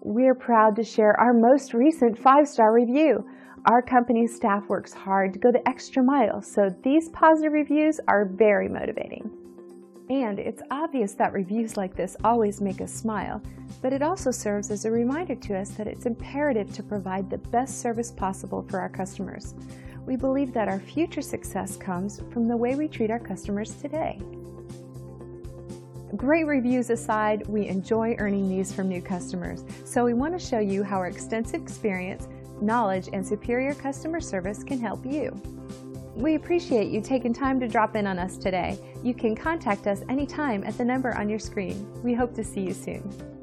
we're proud to share our most recent five-star review. Our company's staff works hard to go the extra mile, so these positive reviews are very motivating. And it's obvious that reviews like this always make us smile, but it also serves as a reminder to us that it's imperative to provide the best service possible for our customers. We believe that our future success comes from the way we treat our customers today. Great reviews aside, we enjoy earning these from new customers, so we want to show you how our extensive experience, knowledge, and superior customer service can help you. We appreciate you taking time to drop in on us today. You can contact us anytime at the number on your screen. We hope to see you soon.